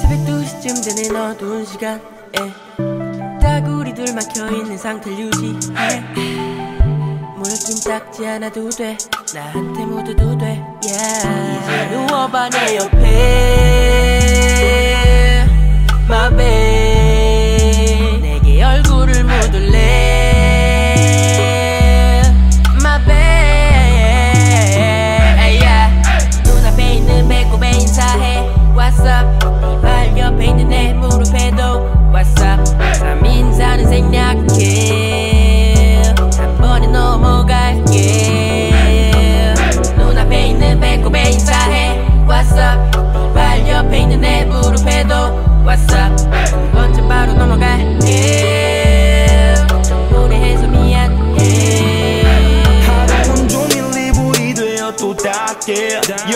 새벽 2시쯤 되는 어두운 시간에 따구리들 예. 막혀있는 상태 유지해 물긴 예. 닦지 않아도 돼. 나한테 묻어도 돼. 예. yeah. 아, 누워봐 내 옆에.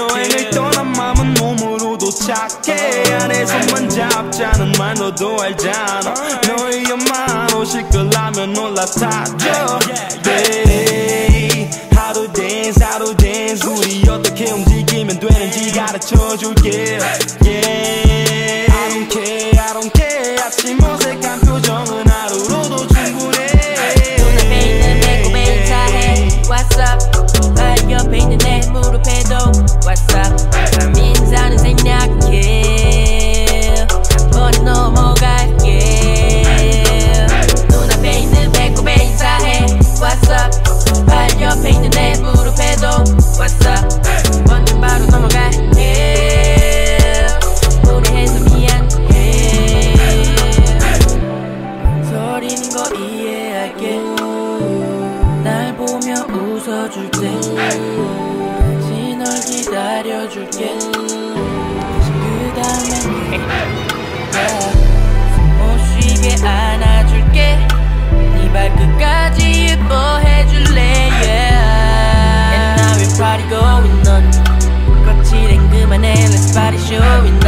여행을 떠난 맘은 몸으로 도 착해 안에서만 잡자는 말 너도 알잖아. 너의 옆만 오실 거라면 올라타줘 Babe 하루 댄스 하루 댄스 우리 어떻게 움직이면 되는지 가르쳐줄게. Yeah. I don't care I don't care. 아침 어색한 표정 옆에도 왔어. 민사는 생략해. 번에 넘어갈게. 눈앞에 있는 배꼽에 인사해. 왔어. 발 옆에 있는 내 무릎에도 왔어. 번은 바로 넘어갈게. 무례해서 미안해. 서리는 거 이해할게. 날 보며 웃어줄 때. 기다려줄게 그 다음에 yeah. 오시게 안아줄게 네 발끝까지 예뻐해줄래 yeah. And now we party going on 거칠엔 그만해 Let's party showing